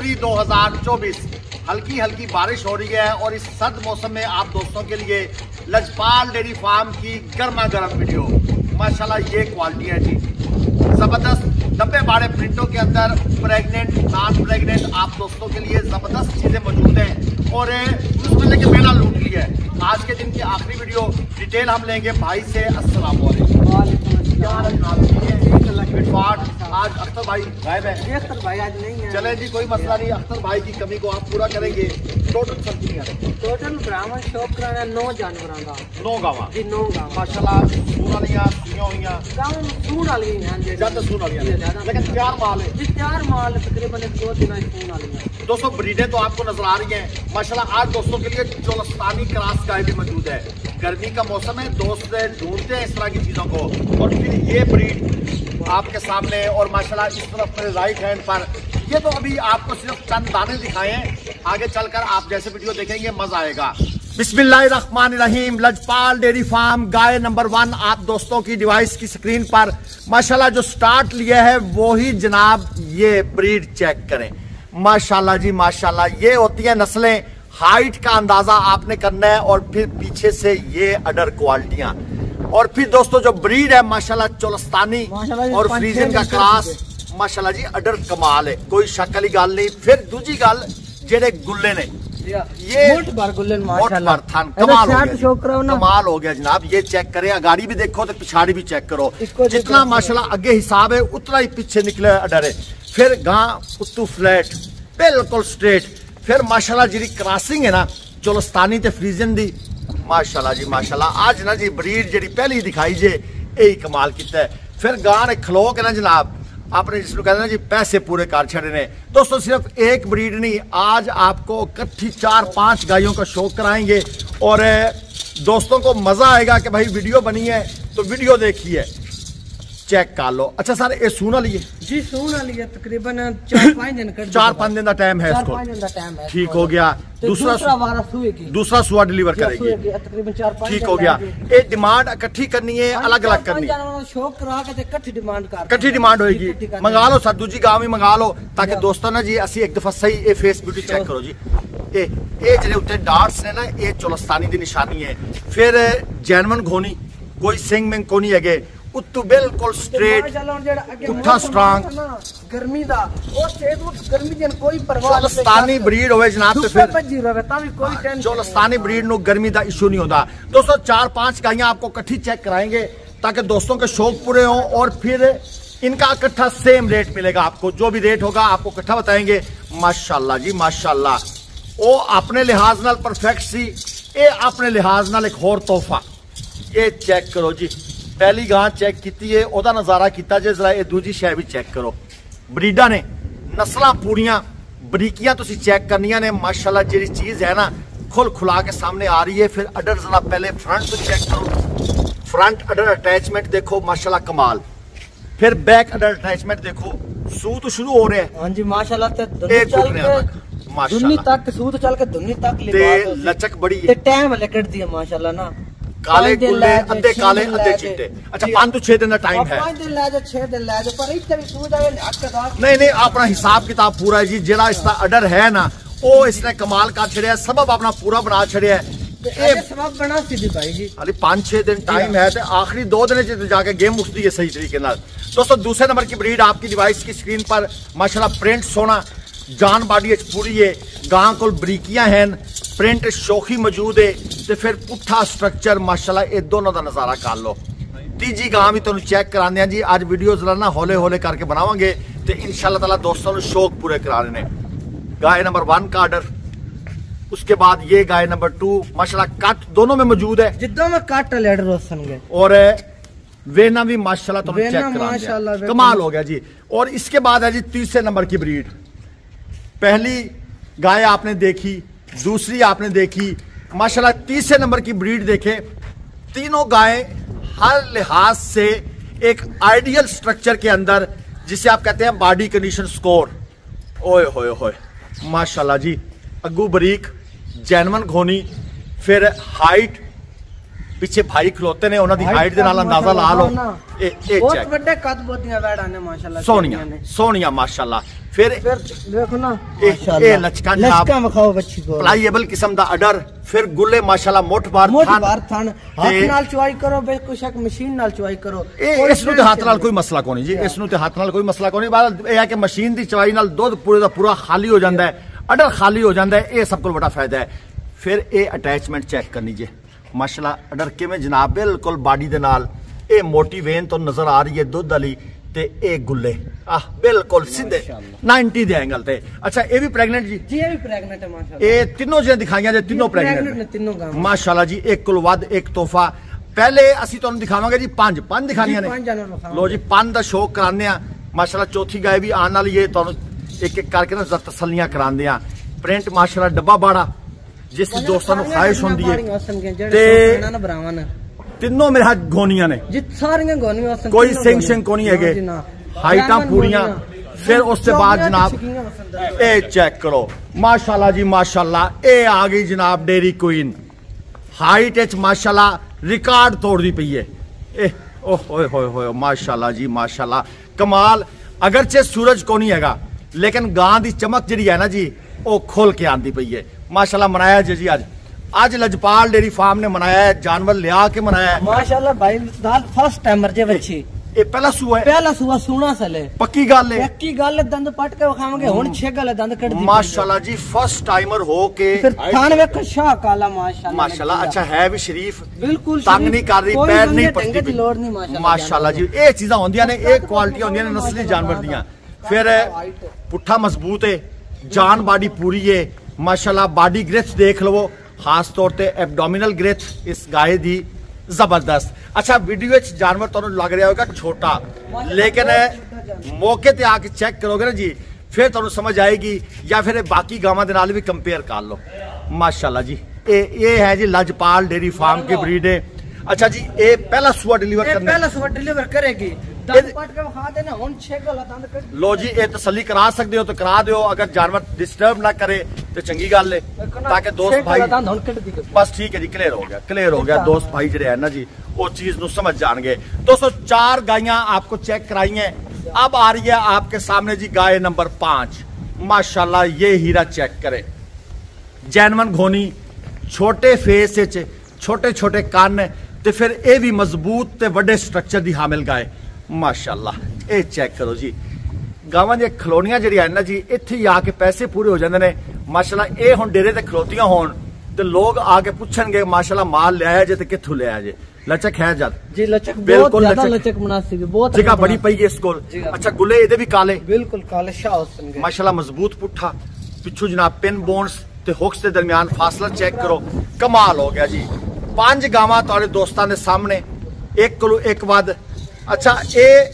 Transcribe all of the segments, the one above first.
फरवरी 2024 हल्की हल्की बारिश हो रही है और इस सर्द मौसम में आप दोस्तों के लिए लजपाल डेयरी फार्म की गर्मा गर्म वीडियो। माशाल्लाह, ये क्वालिटी है जी। ज़बरदस्त डब्बे बाड़े प्रिंटों के अंदर प्रेग्नेंट, नॉन प्रेग्नेंट आप दोस्तों के लिए ज़बरदस्त चीज़ें मौजूद हैं और उसमें लेके मेला लूट लिया है। आज के दिन की आखिरी वीडियो डिटेल हम लेंगे भाई से अस्सलाम फिटफाट आज अख्तर भाई गायब है। अख्तर भाई आज नहीं है। चले जी कोई मसला नहीं अख्तर भाई की कमी को आप पूरा करेंगे। टोटल सब्ज़ियाँ टोटल ब्राह्मण शॉप कराना नौ जानवरों का नौ गावा। जी नौ गाँव। माशाल्लाह सून वालियाँ सीयां हुईयां गाँव सून वाली हैं ज़्यादा सून वालियाँ लेकिन चार माल है। जी चार माल तकरीबन एक दो दिन सून वाली हैं दोस्तों, ब्रीडें तो आपको नज़र आ रही हैं। माशाल्लाह, आज दोस्तों के लिए चोलस्तानी क्रॉस गाय भी मौजूद है। गर्मी का मौसम है, दोस्त ढूंढते हैं इस तरह की चीज़ों को। और फिर ये ब्रीड आपके सामने और माशाल्लाह, इस तरफ़ मेरे राइट हैंड पर। ये तो अभी आपको सिर्फ़ चंद दाने दिखाए आगे चलकर आप जैसे वीडियो देखेंगे, मज़ा आएगा। बिस्मिल्लाहिर्रहमानिर्रहीम, लजपाल डेयरी फार्म, गाय नंबर वन, आप दोस्तों की डिवाइस की स्क्रीन पर। माशाल्लाह, जो स्टार्ट लिया है, वो ही जनाब ये ब्रीड चेक करें। माशाल्लाह जी माशाल्लाह। ये होती है नस्लें। हाइट का अंदाज़ा आपने करना है और फिर पीछे से ये अडर क्वालिटियाँ। और फिर दोस्तों जो ब्रीड है माशाल्लाह चोलस्तानी और फ्रीजन का क्लास। माशाल्लाह जी अडर कमाल है। कोई शक वाली गल नहीं। फिर दूजी गल जेडे गुल्ले ने। ये अगर कमाल हो गया हो जनाब। ये चेक करें गाड़ी भी देखो तो पिछाड़ी भी चेक करो। जितना माशाल्लाह आगे हिसाब है उतना ही पीछे निकले अडर है। फिर गां उत्तू फ्लैट, बिल्कुल स्ट्रेट फिर माशाल्लाह जी क्रॉसिंग है ना चोलस्तानी फ्रीजन दी। माशाल्लाह जी, माशाल्लाह, आज ना जी ब्रीड जी पहली दिखाई जे यही कमाल किया है। फिर गां ने खलो के ना जनाब, आपने जिसको कहते हैं जी पैसे पूरे कर छड़े ने। दोस्तों, सिर्फ़ एक ब्रीड नहीं, आज आपको इकट्ठी चार पाँच गायों का शौक कराएँगे। और, दोस्तों को मज़ा आएगा कि भाई वीडियो बनी है तो वीडियो देखिए चेक कर लो अच्छा सर ये सुना लिए जी सून वाली है तकरीबन चार पाँच दिन कर चार पांच दिन का टाइम है चार इसको पाँच दिन का टाइम है ठीक इसको। हो गया तो दूसरा दूसरा वारा सुए की दूसरा सुआ डिलीवर या करेगी सुए की, तकरीबन चार पाँच ठीक दिन हो गया लगेगी। ये डिमांड इकट्ठी करनी है अलग अलग करनी है शौक करा के ते इकट्ठी डिमांड कर इकट्ठी डिमांड होएगी इकट्ठी करनी मंगा लो सर दूजी गांव ही मंगा लो ताकि या। दोस्तों ना जी ਅਸੀਂ ਇੱਕ ਦਫਾ ਸਹੀ ਇਹ ਫੇਸ ਬਿਊਟੀ ਚੈੱਕ ਕਰੋ ਜੀ ਇਹ ਇਹ ਜਿਹੜੇ ਉੱਤੇ ਡਾਟਸ ਨੇ ਨਾ ਇਹ ਚੋਲਸਤਾਨੀ ਦੀ ਨਿਸ਼ਾਨੀ ਹੈ ਫਿਰ ਜੈਨਮਨ ਘੋਣੀ ਕੋਈ ਸਿੰਘ ਮਿੰਗ ਕੋ ਨਹੀਂ ਹੈਗੇ ਉੱਤੋਂ ਬਿਲਕੁਲ ਸਟ੍ਰੇਟ ਪੁੱਠਾ strong। ਗਰਮੀ ਦਾ ਉਹ ਸੇਤ ਉਹ ਗਰਮੀ ਦੀ ਕੋਈ ਪਰਵਾਹ ਨਹੀਂ ਚੋਲਸਤਾਨੀ ਬਰੀਡ ਹੋਵੇ ਜਨਾਬ ਤੇ ਧੁੱਪੇ ਫਿਰ ਭੱਜੀ ਰਵੇ ਤਾਂ ਵੀ ਕੋਈ ਟੈਨਸ਼ਨ चोलस्तानी ब्रीड नो गर्मी का इशू नहीं होता दोस्तों चार पांच गायें आपको इकट्ठी चेक कराएंगे ताकि दोस्तों के शौक पूरे हों और फिर इनका इकट्ठा सेम रेट मिलेगा आपको जो भी रेट होगा आपको इकट्ठा बताएंगे माशाल्लाह जी माशाल्लाह वो अपने लिहाज नाल परफेक्ट सी ये अपने लिहाज नाल एक होर तोहफा ये चेक करो जी पहली गां चेक की है ओदा नजारा किया जे जरा ये दूजी शह भी चेक करो ਬਰੀਡਾਂ ਨੇ ਨਸਲਾਂ ਪੂਰੀਆਂ ਬਰੀਕੀਆਂ ਤੁਸੀਂ ਚੈੱਕ ਕਰਨੀਆਂ ਨੇ ਮਾਸ਼ਾਅੱਲਾ ਜਿਹੜੀ ਚੀਜ਼ ਹੈ ਨਾ ਖੁੱਲ ਖੁਲਾ ਕੇ ਸਾਹਮਣੇ ਆ ਰਹੀ ਹੈ ਫਿਰ ਅਡਰ ਜ਼ਰਾ ਪਹਿਲੇ ਫਰੰਟ ਤੋਂ ਚੈੱਕ ਕਰੋ ਫਰੰਟ ਅਡਰ ਅਟੈਚਮੈਂਟ ਦੇਖੋ ਮਾਸ਼ਾਅੱਲਾ ਕਮਾਲ ਫਿਰ ਬੈਕ ਅਡਰ ਅਟੈਚਮੈਂਟ ਦੇਖੋ ਸੂ ਤੋਂ ਸ਼ੁਰੂ ਹੋ ਰਿਹਾ ਹੈ ਹਾਂਜੀ ਮਾਸ਼ਾਅੱਲਾ ਤੇ ਦੁਨੀ ਇਹ ਚੱਲ ਘੁਟਨਿਆਂ ਕੇ ਤੱਕ, ਮਾਸ਼ਾਅੱਲਾ। ਦੁਨੀ ਤੱਕ ਸੂਤ ਚੱਲ ਕੇ ਦੁਨੀ ਤੱਕ ਤੇ ਲਿਬਾਸ ਹੋ ਸੀ। काले गुल्ले अद्धे काले अद्धे चिट्टे अच्छा पाँच तो छह दिन का टाइम है। पाँच दिन लाजो छह दिन लाजो पर इस तरह सूझ आवे नहीं नहीं अपना हिसाब किताब पूरा जी जेड़ा इसका ऑर्डर है ना वो इसने कमाल का छड़े सबब अपना पूरा बना छड़े है। आखिरी दो दिन जाके गेम उठती है सही तरीके दोस्तों दूसरे नंबर की ब्रीड आपकी डिवाइस की स्क्रीन पर माशाल्लाह प्रिंट सोना जान बाडी पूरी है गां को बरीकियाँ हैं प्रिंट शोखी मौजूद है। ते फिर पुट्ठा स्ट्रक्चर माशाल्लाह ये दोनों का नजारा कर लो ਤੀਜੀ ਗਾਂ ਵੀ ਤੁਹਾਨੂੰ ਚੈੱਕ ਕਰਾਉਂਦੇ ਆ ਜੀ ਅੱਜ ਵੀਡੀਓ ਜ਼ਰਾ ਨਾ ਹੌਲੇ ਹੌਲੇ ਕਰਕੇ ਬਣਾਵਾਂਗੇ ਤੇ ਇਨਸ਼ਾਅੱਲਾ ਤਾਲਾ ਦੋਸਤਾਂ ਨੂੰ ਸ਼ੌਕ ਪੂਰੇ ਕਰਾਣੇ ਨੇ गाय नंबर वन का ऑर्डर उसके बाद ये गाय नंबर टू माशाल्लाह कट दोनों में मौजूद है ਜਿੱਦਾਂ ਮੈਂ ਕੱਟ ਲੈਡ ਰੋਸਣਗੇ और वेना भी माशाल्लाह तुम वेना चेक करा माशाल्लाह, दिया। वेना- कमाल हो गया जी और इसके बाद है जी तीसरे नंबर की ब्रीड पहली गाय आपने देखी दूसरी आपने देखी माशाल्लाह तीसरे नंबर की ब्रीड देखें। तीनों गायें हर लिहाज से एक आइडियल स्ट्रक्चर के अंदर, जिसे आप कहते हैं बॉडी कंडीशन स्कोर। ओए, होए होए। माशाल्लाह जी अग्गू बरीक, जैनवन घोनी, फिर हाइट ਪਿੱਛੇ ਭਾਈ ਖਲੋਤੇ ਨੇ ਉਹਨਾਂ ਦੀ ਹਾਈਟ ਦੇ ਨਾਲ ਅੰਦਾਜ਼ਾ ਲਾ ਲਓ। ਇਹ ਇਹ ਬਹੁਤ ਚੈੱਕ ਵੱਡੇ ਕੱਦ ਬੋਦੀਆਂ ਵੈੜਾਂ ਨੇ ਮਾਸ਼ਾਅੱਲਾ ਸੋਹਣੀਆਂ। ਸੋਹਣੀਆਂ ਮਾਸ਼ਾਅੱਲਾ। ਫਿਰ ਫਿਰ ਦੇਖੋ ਨਾ ਮਾਸ਼ਾਅੱਲਾ। ਇਹ ਲਚਕਾਂ ਜਨਾਬ। ਲਚਕਾਂ ਵਿਖਾਓ ਬੱਚੀ ਕੋਲ। ਪਲਾਈਏਬਲ ਕਿਸਮ ਦਾ ਅਡਰ ਫਿਰ ਗੁੱਲੇ ਮਾਸ਼ਾਅੱਲਾ ਮੁੱਠ ਬਾਰ ਮੋਟੀ ਥਣ। ਵਾਰ ਥਣ। ਹੱਥ ਨਾਲ ਚੁਆਈ ਕਰੋ ਬਿਲਕੁਲ ਸ਼ੱਕ ਮਸ਼ੀਨ ਨਾਲ ਚੁਆਈ ਕਰੋ। ਇਹ ਇਸ ਨੂੰ ਤੇ ਹੱਥ ਨਾਲ ਕੋਈ ਮਸਲਾ ਕੋਈ ਨਹੀਂ ਜੀ। ਇਸ ਨੂੰ ਤੇ ਹੱਥ ਨਾਲ ਕੋਈ ਮਸਲਾ ਕੋਈ ਨਹੀਂ। ਬਾਅਦ ਇਹ ਹੈ ਕਿ ਮਸ਼ੀਨ ਦੀ ਚਵਾਈ ਨਾਲ ਦੁੱਧ ਪੂਰੇ ਦਾ ਪੂਰਾ ਖਾਲੀ ਹੋ ਜਾਂਦਾ ਹੈ। ਅਡਰ ਖਾਲੀ ਹੋ ਜਾਂਦਾ ਹੈ। ਇਹ ਸਭ ਤੋਂ ਵੱਡਾ ਫਾਇਦਾ ਹੈ। ਫਿਰ ਇਹ ਅਟੈਚਮੈਂਟ ਚੈੱਕ ਕਰਨੀ ਜੇ। ਮਾਸ਼ਾਅੱਲਾ ਅਡਰ ਕਿਵੇਂ ਜਨਾਬ? ਬਿਲਕੁਲ ਬਾਡੀ ਦੇ ਨਾਲ। ਇਹ ਮੋਟੀ ਵੇਨ ਤੋਂ ਨਜ਼ਰ ਆ ਰਹੀ ਹੈ ਦੁੱਧ ਵਾਲੀ ਤੇ ਇਹ ਗੁੱਲੇ। ਆਹ ਬਿਲਕੁਲ ਸਿੱਧੇ। 90 ਦੇ ਐਂਗਲ ਤੇ। ਅੱਛਾ ਇਹ ਵੀ ਪ੍ਰੈਗਨੈਂਟ ਜੀ? ਜੀ ਇਹ ਵੀ ਪ੍ਰੈਗਨੈਂਟ ਹੈ ਮਾਸ਼ਾਅੱਲਾ। ਇਹ ਤਿੰਨੋਂ ਜਿਹੜੀਆਂ ਦਿਖਾਈਆਂ ਜੇ ਤਿੰਨੋਂ ਪ੍ਰੈਗਨੈਂਟ ਨੇ ਤਿੰਨੋਂ ਗਾਵਾਂ। ਮਾਸ਼ਾਅੱਲਾ ਜੀ ਇੱਕ ਕੋਲ ਵੱਧ ਇੱਕ ਤੋਹਫਾ। ਪਹਿਲੇ ਅਸੀਂ ਤੁਹਾਨੂੰ ਦਿਖਾਵਾਂਗੇ ਜੀ ਪੰਜ। ਪੰਜ ਦਿਖਾਣੀਆਂ ਨੇ। ਲੋ ਜੀ ਪੰਜ ਦਾ ਸ਼ੌਕ ਕਰਾਉਂਦੇ ਆ ਮਾਸ਼ਾਅੱਲਾ ਚੌਥੀ ਗਾਇ ਵੀ ਆਉਣ ਵਾਲੀ ਹੈ। ਤੁਹਾਨੂੰ ਇੱਕ ਇੱਕ ਕਰਕੇ ਨਾ ਜ਼ਰਾ ਤਸੱਲੀਆਂ ਕਰਾਉਂਦੇ ਆ ਪ੍ਰਿੰਟ ਮਾਸ਼ਾਅੱਲਾ ਡੱਬਾ ਬਾੜਾ। ਜਿਸ ਦੋਸਤਾਂ ਨੂੰ ਖਾਹਿਸ਼ ਹੁੰਦੀ ਹੈ ਤੇ ਤਿੰਨੋਂ ਮੇਰੇ ਹੱਥ ਗੋਨੀਆਂ ਨੇ। ਜਿੱਤ ਸਾਰੀਆਂ ਗੋਨੀਆਂ ਕੋਈ ਸਿੰਘ ਸਿੰਘ ਕੋ ਨਹੀਂ ਹੈਗੇ। ਹਾਈਟਾਂ ਪੂਰੀਆਂ। ਫਿਰ ਉਸ ਤੋਂ ਬਾਅਦ ਜਨਾਬ ਇਹ ਚੈੱਕ ਕਰੋ। ਮਾਸ਼ਾਅੱਲਾ ਜੀ ਮਾਸ਼ਾਅੱਲਾ। ਇਹ ਆ ਗਈ ਜਨਾਬ ਡੇਰੀ ਕੁਈਨ। ਹਾਈਟ ਵਿੱਚ ਮਾਸ਼ਾਅੱਲਾ ਰਿਕਾਰਡ ਤੋੜਦੀ ਪਈ ਹੈ। ਇਹ ਓਹ ਹੋਏ ਹੋਏ ਹੋਏ ਮਾਸ਼ਾਅੱਲਾ ਜੀ ਮਾਸ਼ਾਅੱਲਾ। ਕਮਾਲ। ਅਗਰਚੇ ਸੂਰਜ ਕੋ ਨਹੀਂ ਹੈਗਾ। ਲੇਕਿਨ ਗਾਂ ਦੀ ਚਮਕ ਜਿਹੜੀ ਹੈ ਨਾ ਜੀ ਉਹ ਖੋਲ ਕੇ ਆਂਦੀ ਪਈ ਹੈ। ਮਾਸ਼ਾਅੱਲਾ ਮਨਾਇਆ ਜੀ ਜੀ ਅੱਜ। ਅੱਜ ਲਜਪਾਲ ਡੇਰੀ ਫਾਰਮ ਨੇ ਮਨਾਇਆ ਹੈ ਜਾਨਵਰ ਲਿਆ ਕੇ ਮਨਾਇਆ ਹੈ। ਮਾਸ਼ਾਅੱਲਾ ਭਾਈ ਦਾਲ ਫਸਟ ਟਾਈਮਰ ਜੇ ਬੱਚੀ। ਇਹ ਪਹਿਲਾ ਸੂਆ ਹੈ। ਪਹਿਲਾ ਸੂਆ ਸੁਣਾ ਸਲੇ। ਪੱਕੀ ਗੱਲ ਹੈ। ਇੱਕੀ ਗੱਲ ਦੰਦ ਪਟ ਕੇ ਵਿਖਾਵਾਂਗੇ ਹੁਣ ਛੇ ਗੱਲ ਦੰਦ ਕੱਢਦੀ ਮਾਸ਼ਾਅੱਲਾ ਜੀ ਫਸਟ ਟਾਈਮਰ ਹੋ ਕੇ ਫਿਰ ਥਾਨ ਵੇਖ ਸ਼ਾਹ ਕਾਲਾ ਮਾਸ਼ਾਅੱਲਾ ਮਾਸ਼ਾਅੱਲਾ ਅੱਛਾ ਹੈ ਵੀ ਸ਼ਰੀਫ। ਬਿਲਕੁਲ ਤੰਗ ਨਹੀਂ ਕਰ ਰਹੀ ਪੈਰ ਨਹੀਂ ਪੱਟਦੀ ਦੀ ਲੋੜ ਨਹੀਂ ਮਾਸ਼ਾਅੱਲਾ ਮਾਸ਼ਾਅੱਲਾ ਜੀ ਇਹ ਚੀਜ਼ਾਂ ਹੁੰਦੀਆਂ ਨੇ ਇਹ ਕੁਆਲਿਟੀਆਂ ਹੁੰਦੀਆਂ ਨੇ ਨਸਲੀ ਜਾਨਵਰ ਦੀਆਂ। ਫਿਰ ਪੁੱਠਾ ਮਜ਼ਬੂਤ ਹੈ। ਜਾਨ ਬਾਡੀ ਪੂਰੀ ਹੈ ਮਾਸ਼ਾਅੱਲਾ ਬਾਡੀ ਗ੍ਰੇਥ ਦੇਖ ਲਵੋ ਖਾਸ ਤੌਰ ਤੇ ਐਬਡੋਮਿਨਲ ਗ੍ਰੇਥ ਇਸ ਗਾਏ ਦੀ ਜ਼ਬਰਦਸਤ। ਅੱਛਾ ਵੀਡੀਓ ਵਿੱਚ ਜਾਨਵਰ ਤੁਹਾਨੂੰ ਲੱਗ ਰਿਹਾ ਹੋਗਾ ਛੋਟਾ ਲੇਕਿਨ ਮੌਕੇ ਤੇ ਆ ਕੇ ਚੈੱਕ ਕਰੋਗੇ ਨਾ ਜੀ ਫਿਰ ਤੁਹਾਨੂੰ ਸਮਝ ਆਏਗੀ ਜਾਂ ਫਿਰ ਬਾਕੀ ਗਾਵਾਂ ਦੇ ਨਾਲ ਵੀ ਕੰਪੇਅਰ ਕਰ ਲਓ। ਮਾਸ਼ਾਅੱਲਾ ਜੀ ਇਹ ਇਹ ਹੈ ਜੀ ਲਜਪਾਲ ਡੇਰੀ ਫਾਰਮ ਕੀ ਬਰੀਡ ਹੈ अच्छा जी ये पहला सुबह डिलीवर पहला सुबह डिलीवर करेगी। लो जी ये तसली करा सकते हो तो करा दो अगर जानवर डिस्टर्ब ना करे तो चंगी गल ताकि दोस्त भाई बस ठीक है जी क्लियर हो गया क्लियर हो गया। दोस्त भाई है ना जी चीज़ न समझ जाएँगे दोस्तों चार गायियाँ आपको चेक कराई है। अब आ रही है आपके सामने जी गाय नंबर पाँच। माशाला ये हीरा चेक करे। जैनवन घोनी छोटे फेस छोटे छोटे कान ਤੇ ਫਿਰ ਇਹ ਵੀ ਮਜ਼ਬੂਤ ਤੇ ਵੱਡੇ ਸਟਰਕਚਰ ਦੀ ਹਾਮਿਲ ਗਾਏ। ਮਾਸ਼ਾਅੱਲਾ ਇਹ ਚੈੱਕ ਕਰੋ ਜੀ। ਗਾਵਾਂ ਦੀਆਂ ਖਲੋਣੀਆਂ ਜਿਹੜੀਆਂ ਹਨ ਨਾ ਜੀ ਇੱਥੇ ਆ ਕੇ ਪੈਸੇ ਪੂਰੇ ਹੋ ਜਾਂਦੇ ਨੇ। ਮਾਸ਼ਾਅੱਲਾ ਇਹ ਹੁਣ ਡੇਰੇ ਤੇ ਖਲੋਤੀਆਂ ਹੋਣ ਤੇ ਲੋਕ ਆ ਕੇ ਪੁੱਛਣਗੇ ਮਾਸ਼ਾਅੱਲਾ ਮਾਲ ਲਿਆਇਆ ਜੇ ਤੇ ਕਿੱਥੋਂ ਲਿਆਇਆ ਜੇ? ਲਚਕ ਹੈ ਜਦ ਜੀ ਲਚਕ ਬਿਲਕੁਲ ਜ਼ਿਆਦਾ ਲਚਕ। ਹੈ ਬਹੁਤ ਜਗ੍ਹਾ ਬੜੀ ਪਈ ਹੈ ਇਸ ਕੋਲ। ਅੱਛਾ ਗੁੱਲੇ ਇਹਦੇ ਵੀ ਕਾਲੇ? ਬਿਲਕੁਲ ਕਾਲੇ ਸ਼ਾਹ ਹੁਸਨ ਮਾਸ਼ਾਅੱਲਾ ਮਜ਼ਬੂਤ ਪੁੱਠਾ। ਪਿੱਛੋਂ ਜਨਾਬ ਪਿਨ ਬੋਨਸ ਤੇ ਹੁਕਸ ਦੇ ਦਰਮਿਆਨ ਫਾਸਲਾ ਚੈੱਕ ਕਰੋ। ਕਮਾਲ ਹੋ ਗਿਆ ਜੀ। ਪੰਜ ਗਾਵਾਂ ਤੁਹਾਡੇ ਦੋਸਤਾਂ ਦੇ ਸਾਹਮਣੇ ਇੱਕ ਕੋਲੋਂ ਇੱਕ ਵੱਧ ਅੱਛਾ ਇਹ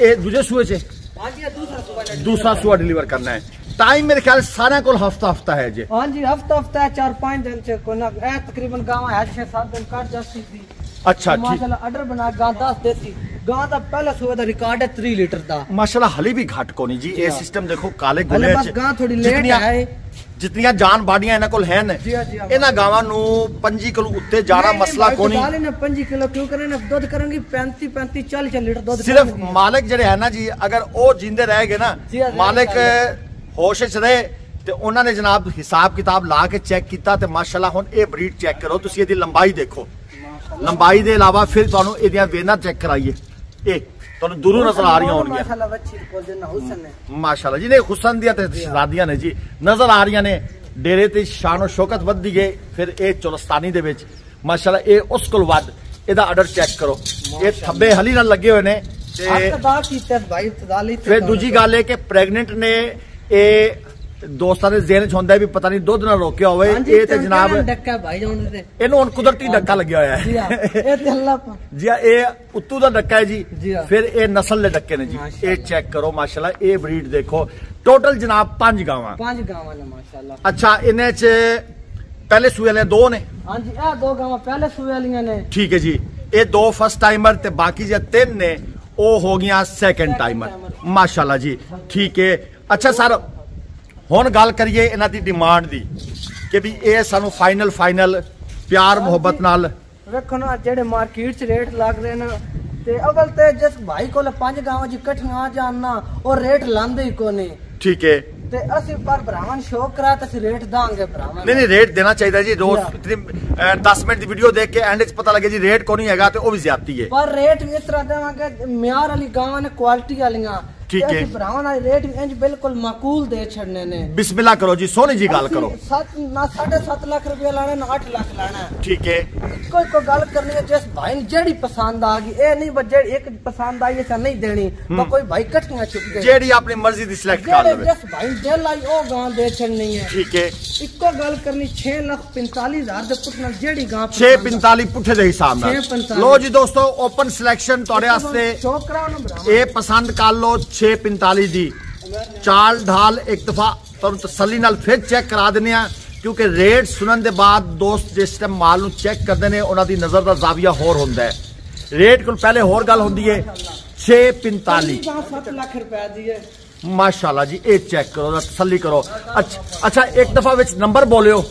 ਇਹ ਦੂਜੇ ਸੂਏ 'ਚ ਹਾਂਜੀ ਇਹ ਦੂਸਰਾ ਸੂਆ ਨੇ ਦੂਸਰਾ ਸੂਆ ਡਿਲੀਵਰ ਕਰਨਾ ਹੈ ਟਾਈਮ ਮੇਰੇ ਖਿਆਲ ਸਾਰਿਆਂ ਕੋਲ ਹਫਤਾ ਹਫਤਾ ਹੈ ਜੀ ਹਾਂਜੀ ਹਫਤਾ ਹਫਤਾ ਚਾਰ ਪੰਜ ਦਿਨ ਚ ਕੋਈ ਨਾ ਇਹ ਤਕਰੀਬਨ ਗਾਵਾਂ ਹੈ 6-7 ਦਿਨ ਕੱਢ ਜਾਂਦੀ ਸੀ ਅੱਛਾ ਠੀਕ। ਮਾਸ਼ਾਅੱਲਾ ਆਰਡਰ ਬਣਾ ਗਾਂ 10 ਦੇਤੀ ਗਾਂ ਦਾ ਪਹਿਲਾ ਸੂਆ ਦਾ ਰਿਕਾਰਡ ਹੈ 3 ਲੀਟਰ ਦਾ। ਮਾਸ਼ਾਅੱਲਾ ਹਲੇ ਵੀ ਘੱਟ ਕੋ ਨਹੀਂ ਜੀ ਇਹ। ਸਿਸਟਮ ਦੇਖੋ ਕਾਲੇ ਗੁੱਲੇ ਬਸ ਗਾਂ ਥੋੜੀ ਲੇਟ ਹੈ। ਜਿਤਨੀਆਂ ਜਾਨ ਬਾਡੀਆਂ ਇਹਨਾਂ ਕੋਲ ਹਨ। ਇਹਨਾਂ ਗਾਵਾਂ ਨੂੰ ਪੰਜੀ ਕੋਲ ਉੱਤੇ ਜਾਣਾ ਮਸਲਾ ਕੋ ਨਹੀਂ ਨੇ 5 ਕਿਲੋ ਕਿਉਂ ਕਰੇ ਨਾ? ਦੁੱਧ ਕਰਾਂਗੀ 35 35 40 40 ਲੀਟਰ ਦੁੱਧ ਸਿਰਫ। ਮਾਲਕ ਜਿਹੜੇ ਹੈ ਨਾ ਜੀ ਅਗਰ ਉਹ ਜਿੰਦੇ ਰਹਿ ਗਏ ਨਾ ਮਾਲਕ ਹੋਸ਼ ਵਿੱਚ ਰਹੇ ਤੇ ਉਹਨਾਂ ਨੇ ਜਨਾਬ ਹਿਸਾਬ ਕਿਤਾਬ ਲਾ ਕੇ ਚੈੱਕ ਕੀਤਾ ਤੇ ਮਾਸ਼ਾਅੱਲਾ ਹੁਣ ਇਹ ਬਰੀਡ ਚੈੱਕ ਕਰੋ ਤੁਸੀਂ ਇਹਦੀ ਲੰਬਾਈ ਦੇਖੋ। ਲੰਬਾਈ ਦੇ ਇਲਾਵਾ ਫਿਰ ਤੁਹਾਨੂੰ ਇਹਦੀਆਂ ਵੇਨਾਂ ਚੈੱਕ ਕਰਾਈਏ। ਇਹ ਤੁਹਾਨੂੰ ਦੂਰੋਂ ਨਜ਼ਰ ਆ ਰਹੀਆਂ ਹੋਣਗੀਆਂ। ਮਾਸ਼ਾਅੱਲਾ ਬੱਚੀ ਕੋਲ ਜਿੰਨਾ ਹੁਸਨ ਨੇ ਮਾਸ਼ਾਅੱਲਾ ਜੀ ਨੇ ਹੁਸਨ ਦੀਆਂ ਤੇ ਸ਼ਰਾਦੀਆਂ ਨੇ ਜੀ। ਨਜ਼ਰ ਆ ਰਹੀਆਂ ਨੇ ਡੇਰੇ ਤੇ ਸ਼ਾਨੋ ਸ਼ੌਕਤ ਵੱਧਦੀ ਗਏ ਫਿਰ ਇਹ ਚੁਲਸਤਾਨੀ ਦੇ ਵਿੱਚ। ਮਾਸ਼ਾਅੱਲਾ ਇਹ ਉਸ ਕੋਲ ਵੱਧ ਇਹਦਾ ਆਰਡਰ ਚੈੱਕ ਕਰੋ। ਇਹ ਥੱਬੇ ਹਲੀ ਨਾਲ ਲੱਗੇ ਹੋਏ ਨੇ ਤੇ ਫਿਰ ਦੂਜੀ ਗੱਲ ਇਹ ਕਿ ਪ੍ਰੈਗਨੈਂਟ ਨੇ ਇਹ ਦੋਸਤਾਂ ਦੇ ਜ਼ਿਹਨ ਚ ਹੁੰਦਾ ਵੀ ਪਤਾ ਨਹੀਂ ਦੁੱਧ ਨਾ ਰੋਕਿਆ ਹੋਵੇ। ਇਹ ਤੇ ਜਨਾਬ ਡੱਕਾ ਭਾਈ ਜਾਨ ਦੇ ਇਹਨੂੰ ਹੁਣ ਕੁਦਰਤੀ ਡੱਕਾ ਲੱਗਿਆ ਹੋਇਆ ਜੀ ਹਾਂ ਇਹ ਤੇ ਅੱਲਾ ਪਾ ਜੀ ਇਹ ਉੱਤੂ ਦਾ ਡੱਕਾ ਹੈ ਜੀ। ਫਿਰ ਇਹ ਨਸਲ ਦੇ ਡੱਕੇ ਨੇ ਜੀ। ਇਹ ਚੈੱਕ ਕਰੋ ਮਾਸ਼ਾਅੱਲਾ ਇਹ ਬਰੀਡ ਦੇਖੋ। ਟੋਟਲ ਜਨਾਬ ਪੰਜ ਗਾਵਾਂ। ਪੰਜ ਗਾਵਾਂ ਨੇ ਮਾਸ਼ਾਅੱਲਾ। ਅੱਛਾ ਇਹਨਾਂ ਚ ਪਹਿਲੇ ਸੂਏ ਵਾਲੇ ਦੋ ਨੇ? ਹਾਂਜੀ ਇਹ ਦੋ ਗਾਵਾਂ ਪਹਿਲੇ ਸੂਏ ਵਾਲੀਆਂ ਨੇ। ਠੀਕ ਹੈ ਜੀ। ਇਹ ਦੋ ਫਸਟ ਟਾਈਮਰ ਤੇ ਬਾਕੀ ਜੇ ਤਿੰਨ ਨੇ ਉਹ ਹੋ ਗਈਆਂ ਸੈਕੰਡ ਟਾਈਮਰ ਮਾਸ਼ਾਅੱਲਾ ਜੀ ਠੀਕ ਹੈ। ਅੱਛਾ ਸਰ ਹੁਣ ਗੱਲ ਕਰੀਏ ਇਹਨਾਂ ਦੀ ਡਿਮਾਂਡ ਦੀ ਕਿ ਵੀ ਇਹ ਸਾਨੂੰ ਫਾਈਨਲ ਫਾਈਨਲ ਪਿਆਰ ਮੁਹੱਬਤ ਨਾਲ ਵੇਖੋ ਨਾ ਜਿਹੜੇ ਮਾਰਕੀਟ 'ਚ ਰੇਟ ਲੱਗ ਰਹੇ ਨੇ ਤੇ ਅਵਲ ਤੇ ਜਿਸ ਭਾਈ ਕੋਲ ਪੰਜ ਗਾਵਾਂ ਜੀ ਇਕੱਠੀਆਂ ਆ ਜਾਣ ਨਾ ਉਹ ਰੇਟ ਲਾਂਦੇ ਹੀ ਕੋਨੇ ਠੀਕ ਹੈ। ਤੇ ਅਸੀਂ ਪਰ ਭਰਾਵਾਂ ਨੂੰ ਸ਼ੌਕ ਕਰਾ ਤੇ ਅਸੀਂ ਰੇਟ ਦਾਂਗੇ ਭਰਾਵਾਂ। ਨਹੀਂ ਨਹੀਂ ਰੇਟ ਦੇਣਾ ਚਾਹੀਦਾ ਜੀ। ਰੋਜ਼ Yeah. ਇਤਨੀ 10 ਮਿੰਟ ਦੀ ਵੀਡੀਓ ਦੇਖ ਕੇ ਐਂਡ 'ਚ ਪਤਾ ਲੱਗੇ ਜੀ ਰੇਟ ਕੋਈ ਨਹੀਂ ਹੈਗਾ ਤੇ ਉਹ ਵੀ ਜ਼ਿਆਦਤੀ ਹੈ। ਪਰ ਰੇਟ ਵੀ ਇਸ ਤਰ੍ਹਾਂ ਦੇਵਾਂਗੇ ਮਿਆਰ ਵਾਲੀ ਗਾਵਾਂ ਨੇ ਕੁਆਲਿਟੀ ਵਾਲੀਆਂ। ਠੀਕ ਹੈ। ਭਰਾਵਾਂ ਨਾਲ ਰੇਟ ਇੰਜ ਬਿਲਕੁਲ ਮਾਕੂਲ ਦੇ ਛੱਡਨੇ ਨੇ। ਬਿਸਮਿਲ੍ਲਾ ਕਰੋ ਜੀ ਸੋਹਣੀ ਜੀ ਗੱਲ ਕਰੋ। ਅਸੀਂ ਸੱਤ ਨਾ 7.5 ਲੱਖ ਰੁਪਏ ਲਾਣਾ ਨਾ 8 ਲੱਖ ਲਾਣਾ। ਠੀਕ ਹੈ। ਕੋਈ ਕੋਈ ਗੱਲ ਕਰਨੀ ਹੈ ਜਿਸ ਭਾਈ ਨੂੰ ਜਿਹੜੀ ਪਸੰਦ ਆ ਗਈ ਇਹ ਨਹੀਂ ਜਿਹੜੀ ਇੱਕ ਪਸੰਦ ਆਈ ਐਸਾ ਨਹੀਂ ਦੇਣੀ ਪਰ ਕੋਈ ਭਾਈ ਇਕੱਠੀਆਂ ਚੁੱਕ ਗਏ। ਜਿਹੜੀ ਆਪਣੀ ਮਰਜ਼ੀ ਦੀ ਸਿਲੈਕਟ ਕਰ ਲਵੇ। ਜਿਸ ਭਾਈ ਦਿਲ ਆਈ ਉਹ ਗਾਂ ਦੇ ਛੱਡਣੀ ਹੈ। ਠੀਕ ਹੈ। ਇੱਕੋ ਗੱਲ ਕਰਨੀ 6 ਲੱਖ 45 ਹਜ਼ਾਰ ਦੇ ਪੁੱਤ ਨਾਲ ਜਿਹੜੀ ਗਾਂ 645 ਪੁੱਠੇ ਦੇ ਹਿਸਾਬ ਨਾਲ। 645 ਲੋ ਜੀ ਦੋਸਤੋ ਓਪਨ ਸਿਲੈਕਸ਼ਨ ਤੁਹਾਡੇ ਵਾਸਤੇ ਇਹ ਪਸੰਦ ਕਰ ਲਓ 645 ਦੀ। ਚਾਲ ਢਾਲ ਇੱਕ ਦਫਾ ਤੁਹਾਨੂੰ ਤਸੱਲੀ ਨਾਲ ਫਿਰ ਚੈੱਕ ਕਰਾ ਦਿੰਦੇ ਆ ਕਿਉਂਕਿ ਰੇਟ ਸੁਣਨ ਦੇ ਬਾਅਦ ਦੋਸਤ ਜਿਸ ਟਾਈਮ ਮਾਲ ਨੂੰ ਚੈੱਕ ਕਰਦੇ ਨੇ, ਉਹਨਾਂ ਦੀ ਨਜ਼ਰ ਦਾ ਜ਼ਾਵੀਆ ਹੋਰ ਹੁੰਦਾ ਹੈ। ਰੇਟ ਕੋਲ ਪਹਿਲੇ ਹੋਰ ਗੱਲ ਹੁੰਦੀ ਹੈ 645 ਗਾਂ 7 ਲੱਖ ਰੁਪਏ ਦੀ ਹੈ ਮਾਸ਼ਾਅੱਲਾ ਜੀ, ਇਹ ਚੈੱਕ ਕਰੋ ਤਸੱਲੀ ਕਰੋ। ਅੱਛਾ ਅੱਛਾ, ਇੱਕ ਦਫਾ ਵਿੱਚ ਨੰਬਰ ਬੋਲਿਓ।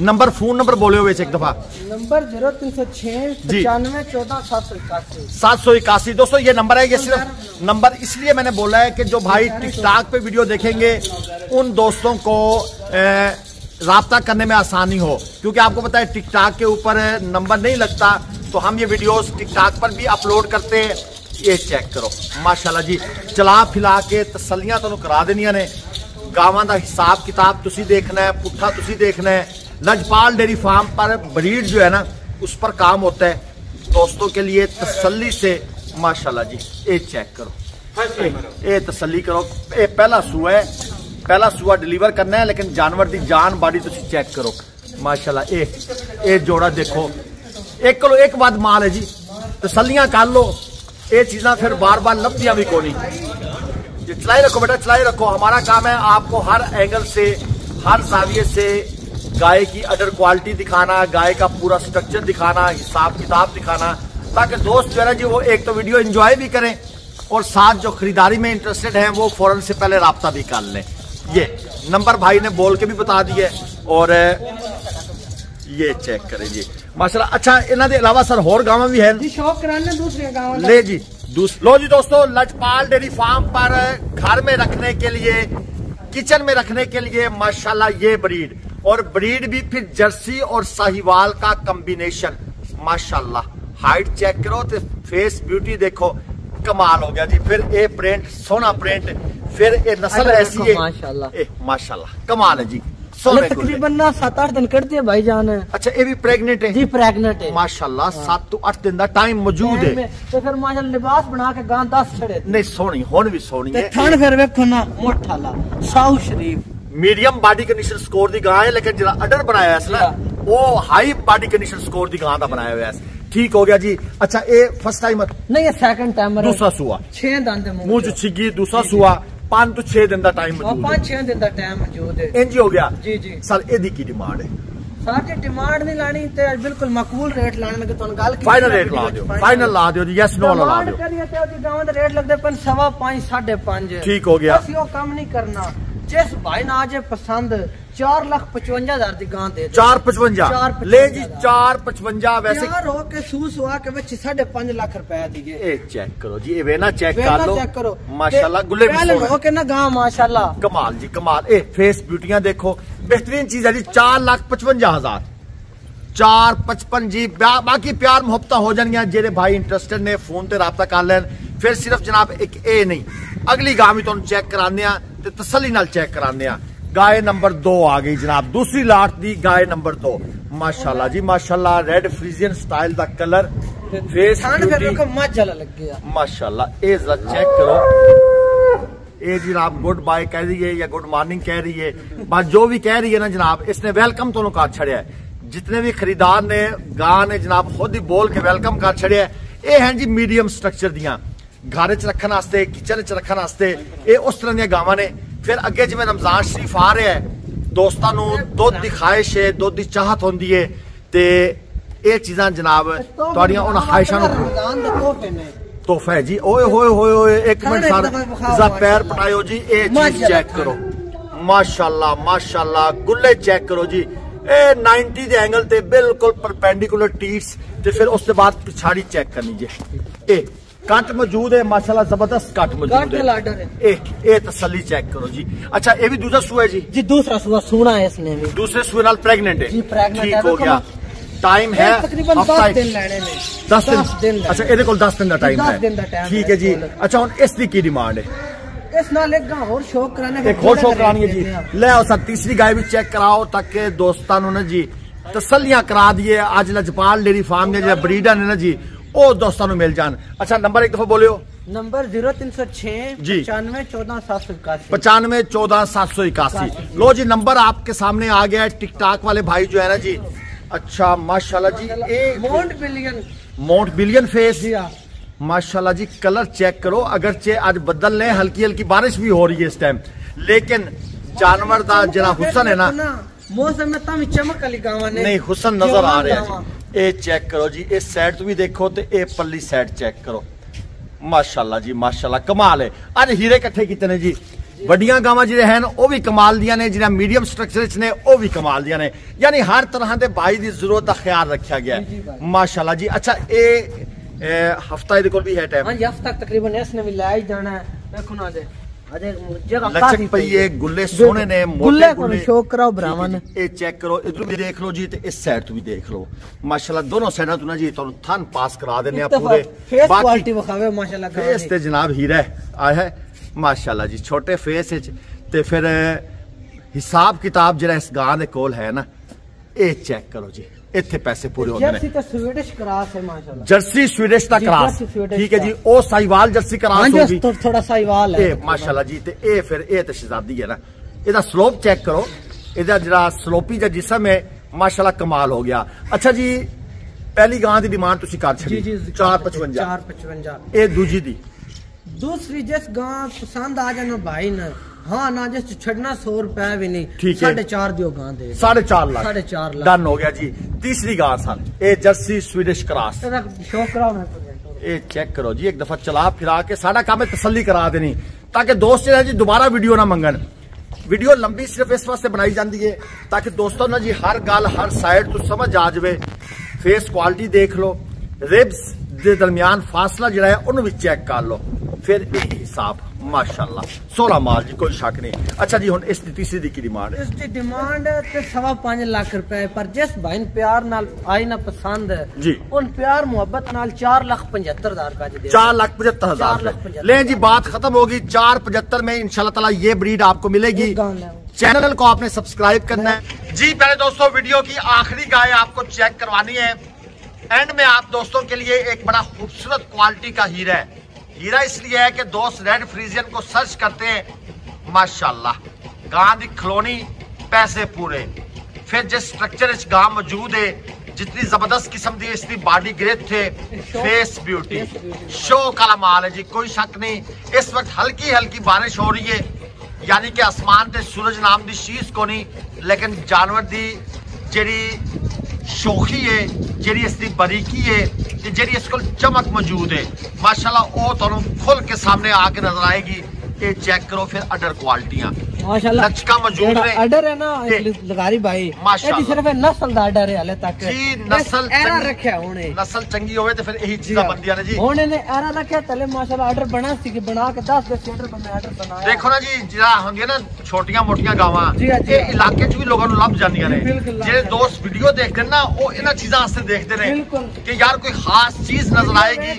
नंबर फ़ोन नंबर बोले बेच एक दफ़ा। नंबर ज़ीरो तीन सौ छह पचानवे चौदह सात सौ इक्यासी। सात सौ इक्यासी। दोस्तों ये नंबर है ये सिर्फ़ नंबर। इसलिए मैंने बोला है कि जो भाई टिकटॉक पे वीडियो देखेंगे उन दोस्तों को रबता करने में आसानी हो। क्योंकि आपको पता है टिकटॉक के ऊपर नंबर नहीं लगता तो हम ये वीडियो टिकटॉक पर भी अपलोड करते हैं। ये चेक करो। माशाल्लाह जी चला फिला के तसलियाँ तुम तो करा देनिया ने। गाँव का हिसाब किताब तुम देखना है पुट्ठा तुम देखना है। लजपाल डेयरी फार्म पर ब्रीड जो है ना, उस पर काम होता है। दोस्तों के लिए तसल्ली से, माशाल्लाह जी, ये चेक करो। ये तसल्ली करो। ये पहला सूआ है। पहला सूआ डिलीवर करना है, लेकिन जानवर की जान बाड़ी तुम चेक करो। माशाल्लाह, ये ये जोड़ा देखो। एक किलो एक बाद माल है जी। तसलियाँ कर लो। ये चीज़ा फिर बार बार लभदियाँ भी कोनी। चलाई रखो बेटा, चलाई रखो। हमारा काम है आपको हर एंगल से, हर जाविये से गाय की अडर क्वालिटी दिखाना गाय का पूरा स्ट्रक्चर दिखाना हिसाब किताब दिखाना ताकि दोस्त जो है ना जी वो एक तो वीडियो एंजॉय भी करें और साथ जो खरीदारी में इंटरेस्टेड हैं वो फ़ौरन से पहले रबता भी कर लें। ये नंबर भाई ने बोल के भी बता दिए और ये चेक करें जी। माशाल्लाह अच्छा इन्हों के अलावा सर होर गाँव भी है। ले जी लो जी दोस्तों लजपाल डेयरी फार्म पर घर में रखने के लिए किचन में रखने के लिए माशाल्लाह ये ब्रीड और ब्रीड भी फिर जर्सी और साहिवाल का कॉम्बिनेशन माशाल्लाह। हाइट चेक करो तो फेस ब्यूटी देखो। कमाल हो गया जी। फिर ये प्रिंट सोना प्रिंट फिर ये नस्ल ऐसी है। माशाल्लाह। माशाल्लाह। कमाल है जी। तकरीबन ना सात आठ दिन करती है भाई जान अच्छा ये भी प्रेग्नेंट है। जी प्रेगनेंट है। माशाल्लाह सात तो अठ दिन का टाइम मौजूद है। तो फिर माशा लिबास बना के गां दस छड़े नहीं सोनी हुन भी सोनी है। थन फिर वेखो ना मोटाला साहू शरीफ। ਮੀਡੀਅਮ ਬਾਡੀ ਕੰਡੀਸ਼ਨ ਸਕੋਰ ਦੀ ਗਾਂ ਹੈ ਲੇਕਿਨ ਜਿਹੜਾ ਅਡਰ ਬਣਾਇਆ ਇਸ ਨਾ ਉਹ ਹਾਈ ਬਾਡੀ ਕੰਡੀਸ਼ਨ ਸਕੋਰ ਦੀ ਗਾਂ ਦਾ ਬਣਾਇਆ ਹੋਇਆ ਹੈ ठीक हो गया जी अच्छा ये फर्स्ट टाइमर नहीं ये सेकंड टाइमर दूसरा सुआ छह दंद मुंह जो छिगी दूसरा सुआ पांच तो छह दिन का टाइम पांच छह दिन का टाइम मौजूद है इंज हो गया जी जी सर एदी की डिमांड है ਸਰ ਜੇ ਡਿਮਾਂਡ ਨਹੀਂ ਲਾਣੀ ਤੇ ਬਿਲਕੁਲ ਮਕਬੂਲ ਰੇਟ ਲਾਣ ਲੱਗੇ ਤੁਹਾਨੂੰ ਗੱਲ ਕੀਤੀ ਫਾਈਨਲ ਰੇਟ ਲਾ ਦਿਓ। ਫਾਈਨਲ ਲਾ ਦਿਓ ਜੀ। ਯੈਸ ਨੋ ਲਾ ਦਿਓ। ਡਿਮਾਂਡ ਕਰੀਏ ਤੇ ਉਹਦੀ ਗਾਵਾਂ ਦਾ ਰੇਟ ਲੱਗਦੇ 5 5.5 ਠੀਕ ਹੋ ਗਿਆ। ਅਸੀਂ ਉਹ ਕੰਮ ਨਹੀਂ ਕਰਨਾ। ਜਿਸ ਭਾਈ ਨਾਲ ਜੇ ਪਸੰਦ 4 ਲੱਖ 55 ਹਜ਼ਾਰ ਦੀ ਗਾਂ ਦੇ ਦਿਓ। 455 ਚਾਰ ਲੈ ਪਚਵੰਜਾ ਜੀ ਦਾ। 455 ਵੈਸੇ ਤਿਆਰ ਹੋ ਕੇ ਸੂਸ ਹੁਆ ਕੇ ਵਿੱਚ 5.5 ਲੱਖ ਰੁਪਏ ਦੀਏ ਇਹ ਚੈੱਕ ਕਰੋ ਜੀ ਇਹ ਵੇਨਾ ਚੈੱਕ ਵੇਖਣਾ ਕਰ ਲਓ ਚੈੱਕ ਕਰੋ ਮਾਸ਼ਾਅੱਲਾ ਤੇ ਗੁੱਲੇ ਵੀ ਪਹਿਲੇ ਸੋਹਣੇ ਹੋ ਕੇ ਨਾ ਗਾਂ ਮਾਸ਼ਾਅੱਲਾ ਕਮਾਲ ਜੀ ਕਮਾਲ ਇਹ ਫੇਸ ਬਿਊਟੀਆਂ ਦੇਖੋ ਬਿਹਤਰੀਨ ਚੀਜ਼ ਹੈ ਜੀ 4 ਲੱਖ 55 ਹਜ਼ਾਰ 4 55 ਜੀ ਬਾ- ਬਾਕੀ ਪਿਆਰ ਮੁਹੱਬਤਾਂ ਹੋ ਜਾਣਗੀਆਂ ਜਿਹੜੇ ਭਾਈ ਇੰਟਰਸਟਡ ਨੇ ਫੋਨ ਤੇ ਰਾਬਤਾ ਕਰ ਲੈਣ ਫਿਰ ਸਿਰਫ ਜਨਾਬ ਇੱਕ ਇਹ ਨਹੀਂ ਅਗਲੀ ਗਾਂ ਵੀ ਤੁਹਾਨੂੰ ਚੈੱਕ ਕਰਾਉਂਦੇ ਆ ਤੇ ਤਸੱਲੀ ਨਾਲ ਚੈੱਕ ਕਰਾਉਂਦੇ ਆ ਗਾਏ ਨੰਬਰ 2 ਆ ਗਈ ਜਨਾਬ ਦੂਸਰੀ ਲਾਟ ਦੀ ਗਾਏ ਨੰਬਰ 2 ਮਾਸ਼ਾਅੱਲਾ ਜੀ ਮਾਸ਼ਾਅੱਲਾ ਰੈਡ ਫਰੀਜ਼ੀਅਨ ਸਟਾਈਲ ਦਾ ਕਲਰ ਫੇਸ ਥਾਣ ਫਿਰ ਬਿਊਟੀ ਵੇਖੋ ਮੱਝ ਵਾਲਾ ਲੱਗਿਆ माशाल्लाह ये जरा चेक करो ये जी आप गुड बाय कह रही है या गुड मॉर्निंग कह रही है बात जो भी कह रही है ना जनाब इसने वेलकम तो का छड़िया है जितने भी खरीदार ने गां ने जनाब खुद ही बोल के वेलकम कर छड़िया है ये हैं जी मीडियम स्ट्रक्चर ਘਰ 'ਚ ਰੱਖਣ ਵਾਸਤੇ ਕਿਚਨ 'ਚ ਰੱਖਣ ਵਾਸਤੇ ਇਹ ਉਸ ਤਰ੍ਹਾਂ ਦੀਆਂ ਗਾਵਾਂ ਨੇ। ਫਿਰ ਅੱਗੇ ਜਿਵੇਂ ਰਮਜ਼ਾਨ ਸ਼ਰੀਫ ਆ ਰਿਹਾ ਹੈ ਦੋਸਤਾਂ ਨੂੰ ਦੁੱਧ ਦੀ ਖਾਹਿਸ਼ ਹੈ ਦੁੱਧ ਦੀ ਚਾਹਤ ਹੁੰਦੀ ਹੈ ਤੇ ਇਹ ਚੀਜ਼ਾਂ ਜਨਾਬ ਤੁਹਾਡੀਆਂ ਉਹਨਾਂ ਖਾਹਿਸ਼ਾਂ ਨੂੰ ਰਮਜ਼ਾਨ ਦਾ ਤੋਹਫੇ ਨੇ। ਤੋਹਫਾ ਜੀ। ਓਏ ਹੋਏ ਹੋਏ ਹੋਏ ਇੱਕ ਮਿੰਟ ਸਰ ਜ਼ਾ ਪੈਰ ਪਟਾਇਓ ਜੀ ਇਹ ਚੀਜ਼ ਚੈੱਕ ਕਰੋ। ਮਾਸ਼ਾਅੱਲਾ ਮਾਸ਼ਾਅੱਲਾ ਗੁੱਲੇ ਚੈੱਕ ਕਰੋ ਜੀ। ਇਹ 90 ਦੇ ਐਂਗਲ ਤੇ ਬਿਲਕੁਲ ਪਰਪੈਂਡੀਕੂਲਰ ਟੀਟਸ ਤੇ ਫਿਰ ਉਸ ਤੋਂ ਬਾਅਦ ਪਿਛਾੜੀ ਚੈੱਕ ਕਰਨੀ ਜੀ। ਇਹ ਕੱਟ ਮੌਜੂਦ ਹੈ ਮਾਸ਼ਾਅੱਲਾ ਜ਼ਬਰਦਸਤ ਕੱਟ ਮੌਜੂਦ ਹੈ। ਲਾਡਰ ਹੈ। ਇਹ ਇਹ ਤਸੱਲੀ ਚੈੱਕ ਕਰੋ ਜੀ। ਅੱਛਾ ਇਹ ਵੀ ਦੂਜਾ ਸੂਆ ਹੈ ਜੀ? ਜੀ ਦੂਸਰਾ ਸੂਆ ਸੂਣਾ ਹੈ ਇਸਨੇ ਵੀ। ਦੂਸਰੇ ਸੂਏ ਨਾਲ ਪ੍ਰੈਗਨੈਂਟ ਹੈ। ਜੀ ਪ੍ਰੈਗਨੈਂਟ ਹੈ। ਠੀਕ ਹੋ ਟਾਈਮ ਹੈ ਤਕਰੀਬਨ 10 ਦਿਨ ਲੈਣੇ ਨੇ। 10 ਦਿਨ। ਅੱਛਾ ਇਹਦੇ ਕੋਲ 10 ਦਿਨ ਦਾ ਟਾਈਮ ਹੈ। ਠੀਕ ਹੈ ਜੀ। ਅੱਛਾ ਹੁਣ ਇਸ ਦੀ ਕੀ ਡਿਮਾਂਡ ਹੈ? ਇਸ ਨਾਲ ਇੱਕ ਹੋਰ ਸ਼ੌਕ ਕਰਾਣਾ ਹੈ। ਇੱਕ ਹੋਰ ਸ਼ੌਕ ਕਰਾਣੀ ਹੈ ਜੀ। ਲੈ ਆਓ ਸਰ ਤੀਸਰੀ ਗਾਇ ਵੀ ਚੈੱਕ ਕਰਾਓ ਤਾਂ ਕਿ ਦੋਸਤਾਂ ਨੂੰ ਨਾ ਜੀ ਤਸੱਲੀਆਂ ਕਰਾ ਦਈਏ। ਅੱਜ ਲਜਪਾਲ ਡੇਰੀ ਫਾਰਮ ਦੇ ਜਿਹੜਾ ਬਰੀਡਰ ਨੇ ਨਾ ਜੀ ओ दोस्तों मिल जान। अच्छा नंबर एक दफ़ा बोलियो। नंबर ज़ीरो तीन सौ छह जी। पचानवे चौदह सात सौ इक्यासी। पचानवे चौदह सात सौ इक्यासी। लो जी नंबर आपके सामने आ गया है टिकटॉक वाले भाई जो है ना जी। अच्छा माशाल्लाह जी माशाला बिलियन माउंट बिलियन फेस माशाल्लाह जी कलर चेक करो। अगर चे आज बदल रहे हल्की हल्की बारिश भी हो रही है इस टाइम लेकिन जानवर का जरा हुसन है ना। मौसम में तम चमक नहीं हुसन नज़र आ रहा है। ਇਹ ਚੈੱਕ ਕਰੋ ਜੀ ਇਹ ਸਾਈਡ ਤੋਂ ਵੀ ਦੇਖੋ ਤੇ ਇਹ ਪੱਲੀ ਸਾਈਡ ਚੈੱਕ ਕਰੋ। ਮਾਸ਼ਾਅੱਲਾ ਜੀ ਮਾਸ਼ਾਅੱਲਾ ਕਮਾਲ ਹੈ। ਅੱਜ ਹੀਰੇ ਇਕੱਠੇ ਕੀਤੇ ਨੇ ਜੀ। ਵੱਡੀਆਂ ਗਾਵਾਂ ਜਿਹੜੇ ਹਨ ਉਹ ਵੀ ਕਮਾਲ ਦੀਆਂ ਨੇ ਜਿਹੜਾ ਮੀਡੀਅਮ ਸਟਰਕਚਰ ਵਿੱਚ ਨੇ ਉਹ ਵੀ ਕਮਾਲ ਦੀਆਂ ਨੇ। ਯਾਨੀ ਹਰ ਤਰ੍ਹਾਂ ਦੇ ਬਾਈ ਦੀ ਜ਼ਰੂਰਤ ਦਾ ਖਿਆਲ ਰੱਖਿਆ ਗਿਆ ਹੈ। ਮਾਸ਼ਾਅੱਲਾ ਜੀ ਅੱਛਾ ਇਹ ਹਫਤਾ ਇਹਦੇ ਕੋਲ ਵੀ ਹੈ ਟਾਈਮ ਹਾਂਜੀ ਹਫਤਾ ਤਕਰੀਬਨ ਇਸ ਨੇ ਵੀ ਲੈ ਜਾਣਾ ਹੈ। ਨਾ ਜੇ। ਲਚਕ ਪਈ ਏ ਗੁੱਲੇ ਸੋਹਣੇ ਨੇ ਗੁੱਲੇ ਕੋਲ ਸ਼ੋਕ ਕਰਾਓ ਬ੍ਰਾਹਮਣ ਇਹ ਚੈੱਕ ਕਰੋ ਇਧਰ ਵੀ ਦੇਖ ਲਓ ਜੀ ਤੇ ਇਸ ਸਾਈਡ ਤੋਂ ਵੀ ਦੇਖ ਲਓ ਮਾਸ਼ਾਅੱਲਾ ਦੋਨੋਂ ਸਾਈਡਾਂ ਤੋਂ ਨਾ ਜੀ ਤੁਹਾਨੂੰ ਥਨ ਪਾਸ ਕਰਾ ਦਿੰਨੇ ਆ ਪੂਰੇ ਫੇਸ ਕੁਆਲਿਟੀ ਵਿਖਾਵੇ ਮਾਸ਼ਾਅੱਲਾ ਫੇਸ ਤੇ ਜਨਾਬ ਹੀਰਾ ਆਇਆ ਹੈ ਮਾਸ਼ਾਅੱਲਾ ਜੀ ਛੋਟੇ ਫੇਸ ਵਿੱਚ ਤੇ ਫਿਰ ਹਿਸਾਬ ਕਿਤਾਬ ਜਿਹੜਾ ਇਸ ਗਾਂ ਦੇ ਕੋਲ ਹੈ ਨਾ ਇਹ ਚੈੱਕ ਕਰੋ ਜੀ ਇੱਥੇ ਪੈਸੇ ਪੂਰੇ ਹੁੰਦੇ ਨੇ। ਜਰਸੀ ਤਾਂ ਸਵੀਡਿਸ਼ ਕਰਾਸ ਹੈ ਮਾਸ਼ਾਅੱਲਾ। ਜਰਸੀ ਸਵੀਡਿਸ਼ ਦਾ ਕਰਾਸ। ਠੀਕ ਹੈ ਜੀ ਉਹ ਸਾਈਵਾਲ ਜਰਸੀ ਕਰਾਸ ਹੋਗੀ ਥੋੜਾ ਸਾਈਵਾਲ ਹੈ। ਮਾਸ਼ਾਅੱਲਾ ਜੀ ਤੇ ਇਹ ਫਿਰ ਇਹ ਤੇ ਸ਼ਹਜ਼ਾਦੀ ਹੈ ਨਾ। ਇਹਦਾ ਸਲੋਪ ਚੈੱਕ ਕਰੋ। ਇਹਦਾ ਜਿਹੜਾ ਸਲੋਪੀ ਦਾ ਜਿਸਮ ਹੈ ਮਾਸ਼ਾਅੱਲਾ ਕਮਾਲ ਹੋ ਗਿਆ। ਅੱਛਾ ਜੀ ਪਹਿਲੀ ਗਾਂ ਦੀ ਡਿਮਾਂਡ ਤੁਸੀਂ ਕਰ ਛੱਡੀ। ਜੀ 455 455 ਇਹ ਦੂਜੀ ਦੀ। ਦੂਸਰੀ ਜਿਸ ਗਾਂ ਪਸੰਦ ਆ ਜਾਣਾ ਭਾਈ ਨਾ। ਹਾਂ ਨਾ ਜੇ ਛੱਡਣਾ 100 ਰੁਪਏ ਵੀ ਨਹੀਂ 4.5 ਦਿਓ ਗਾਂ ਦੇ। 4.5 ਲੱਖ। 4.5 ਲੱਖ। ਡਨ ਹੋ ਗਿਆ ਜੀ। ਤੀਸਰੀ ਗਾਂ ਸਰ ਇਹ ਜਰਸੀ ਸਵੀਡਿਸ਼ ਕਰਾਸ। ਇਹਦਾ ਸ਼ੌਕ ਕਰਾਉਣਾ ਇਹ ਚੈੱਕ ਕਰੋ ਜੀ ਇੱਕ ਦਫਾ ਚਲਾ ਫਿਰਾ ਕੇ ਸਾਡਾ ਕੰਮ ਤਸੱਲੀ ਕਰਾ ਦੇਣੀ ਤਾਂ ਕਿ ਦੋਸਤ ਜਿਹੜਾ ਜੀ ਦੁਬਾਰਾ ਵੀਡੀਓ ਨਾ ਮੰਗਣ। ਵੀਡੀਓ ਲੰਬੀ ਸਿਰਫ ਇਸ ਵਾਸਤੇ ਬਣਾਈ ਜਾਂਦੀ ਹੈ ਤਾਂ ਕਿ ਦੋਸਤੋ ਨਾ ਜੀ ਹਰ ਗੱਲ ਹਰ ਸਾਈਡ ਤੋਂ ਸਮਝ ਆ ਜਾਵੇ। ਫੇਸ ਕੁਆਲਿਟੀ ਦੇਖ ਲਓ। ਰਿਬਸ ਦੇ ਦਰਮਿਆਨ ਫਾਸਲਾ ਜਿਹੜਾ ਹੈ ਉਹਨੂੰ ਵੀ ਚੈੱਕ ਕਰ ਲਓ। ਫਿਰ ਇਹ ਹਿਸਾਬ। ਮਾਸ਼ਾਅੱਲਾ 16 ਮਾਲ ਜੀ ਕੋਈ ਸ਼ੱਕ ਨਹੀਂ ਅੱਛਾ ਜੀ ਹੁਣ ਇਸ ਦੀ ਤੀਸਰੀ ਦੀ ਕੀ ਡਿਮਾਂਡ ਹੈ इसकी डिमांड ते सवा पांच लाख रुपए है पर जिस भाई ने प्यार नाल आई ना पसंद है जी। उन प्यार मोहब्बत नाल चार लाख पचहत्तर हजार का दे चार लाख पचहत्तर चार हजार लाख रुपए। पचहत्तर। ले जी बात खत्म होगी चार पचहत्तर में इंशाल्लाह ताला ये ब्रीड आपको मिलेगी एक गां ले आओ। चैनल को आपने सब्सक्राइब करना है जी पहले दोस्तों वीडियो की आखिरी गाय आपको चेक करवानी है एंड में आप दोस्तों के लिए एक बड़ा खूबसूरत क्वालिटी का हीरा है हीरा इसलिए है कि दोस्त रेड फ्रीजियन को सर्च करते हैं। माशाल्लाह। गाँव की खलोनी, पैसे पूरे। फिर जिस स्ट्रक्चर गाँव मौजूद है, जितनी ज़बरदस्त किस्म की इसकी बॉडी ग्रेथ थे फेस ब्यूटी शो काला माल है जी, कोई शक नहीं। इस वक्त हल्की हल्की बारिश हो रही है। यानी कि आसमान से सूरज नाम की शीश को नहीं, लेकिन जानवर की जी शोखी है जी इसकी बारीकी है ਤੇ ਜਿਹੜੀ ਇਸ ਕੋਲ ਚਮਕ ਮੌਜੂਦ ਹੈ ਮਾਸ਼ਾਅੱਲਾ ਉਹ ਤੁਹਾਨੂੰ ਖੁੱਲ ਕੇ ਸਾਹਮਣੇ ਆ ਕੇ ਨਜ਼ਰ ਆਏਗੀ ਇਹ ਚੈੱਕ ਕਰੋ ਫਿਰ ਅਡਰ ਕੁਆਲਿਟੀਆਂ माशाल्लाह। का मौजूद है। अडर है ना लगारी भाई। माशाल्लाह। सिर्फ़ नस्ल अडर है हले तक। जी नस्ल एरा रखया होने नस्ल चंगी होवे फिर यही चीजा हाँ। बंदियाँ ने जी। होने ने एरा रखया तले माशाल्लाह अडर बना सी के बना के 10 बना अडर बनाया देखो ना जी होंगे ना छोटियाँ मोटियाँ गावां ये हाँ, हाँ। इलाके च भी लोगों नु ने। जे दोस्त वीडियो ना इना चीजा वास्ते कि यार कोई खास चीज़ नज़र आएगी।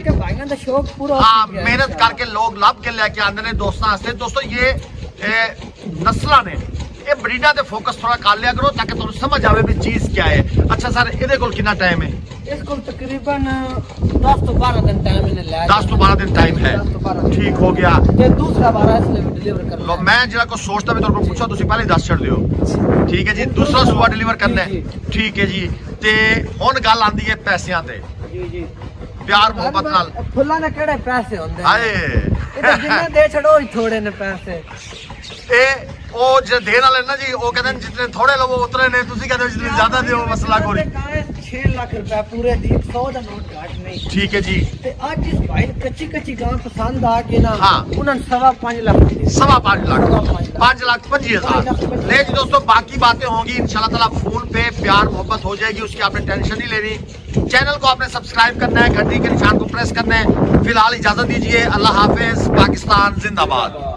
दा शौक पूरा हाँ मेहनत करके लोग लभ के लेके आंदे ने दोस्तों ये ਨਸਲਾਂ ਨੇ। ਇਹ ਬਰੀਡਾਂ ਤੇ ਫੋਕਸ ਥੋੜਾ ਕਰ ਲਿਆ ਕਰੋ ਤਾਂ ਕਿ ਤੁਹਾਨੂੰ ਸਮਝ ਆਵੇ ਵੀ ਚੀਜ਼ ਕੀ ਹੈ। ਅੱਛਾ ਸਰ ਇਹਦੇ ਕੋਲ ਕਿੰਨਾ ਟਾਈਮ ਹੈ? ਇਸ ਕੋਲ ਤਕਰੀਬਨ 10 ਤੋਂ 12 ਦਿਨ ਟਾਈਮ ਇਹਨੇ ਲਿਆ 10 ਤੋਂ 12 ਦਿਨ ਟਾਈਮ ਹੈ। ਠੀਕ ਹੋ ਗਿਆ। ਤੇ ਦੂਸਰਾ ਵਾਰਾ ਇਸ ਲਈ ਡਿਲੀਵਰ ਕਰਨਾ ਲੋ ਮੈਂ ਜਿਹੜਾ ਕੋ ਸੋਚਦਾ ਵੀ ਤੁਹਾਨੂੰ ਪੁੱਛਾ ਤੁਸੀਂ ਪਹਿਲੇ ਦੱਸ ਛੱਡ ਦਿਓ। ਠੀਕ ਹੈ ਜੀ ਦੂਸਰਾ ਸੂਆ ਡਿਲੀਵਰ ਕਰਨਾ ਹੈ। ਠੀਕ ਹੈ ਜੀ। ਤੇ ਹੁਣ ਗੱਲ ਆਂਦੀ ਹੈ ਪੈਸਿਆਂ ਤੇ। ਜੀ ਜੀ। ਪਿਆਰ ਮੁਹੱਬਤ ਨਾਲ। ਫੁੱਲਾਂ ਦੇ ਕਿਹੜੇ ਪੈਸੇ ਹੁੰਦੇ ਹਾਏ। ਇਹ ਜਿੰਨੇ ਦੇ ਛੜੋ ਹੀ ਥੋੜੇ ਨੇ ਪੈਸੇ। ਇਹ ਉਹ ਜਿਹੜੇ ਦੇਣ ਵਾਲੇ ਨੇ ਨਾ ਜੀ ਉਹ ਕਹਿੰਦੇ ਨੇ ਜਿਤਨੇ ਥੋੜੇ ਲਵੋ ਉਤਨੇ ਨੇ ਤੁਸੀਂ ਕਹਿੰਦੇ ਹੋ ਜਿਤਨੇ ਜ਼ਿਆਦਾ ਦਿਓ ਮਸਲਾ ਕੋਈ ਨਹੀਂ। 6 ਲੱਖ ਰੁਪਏ ਪੂਰੇ ਦੀ 100 ਦਾ ਨੋਟ ਘੱਟ ਨਹੀਂ ਠੀਕ ਹੈ ਜੀ ਤੇ ਅੱਜ ਇਸ ਭਾਈ ਨੂੰ ਕੱਚੀ ਕੱਚੀ ਗਾਂ ਪਸੰਦ ਆ ਕੇ ਨਾ ਹਾਂ। ਉਹਨਾਂ ਨੂੰ ਸਵਾ 5 ਲੱਖ ਦੇ सवा पाँच लाख सवा पाँच लाख। पाँच लाख पच्चीस हजार ले जी दोस्तों बाकी बातें होंगी इंशाल्लाह ताला फोन पे प्यार मोहब्बत हो जाएगी उसकी आपने टेंशन नहीं लेनी चैनल को आपने सब्सक्राइब करना है घंटी के निशान को प्रेस करना है फिलहाल इजाजत दीजिए अल्लाह हाफिज पाकिस्तान जिंदाबाद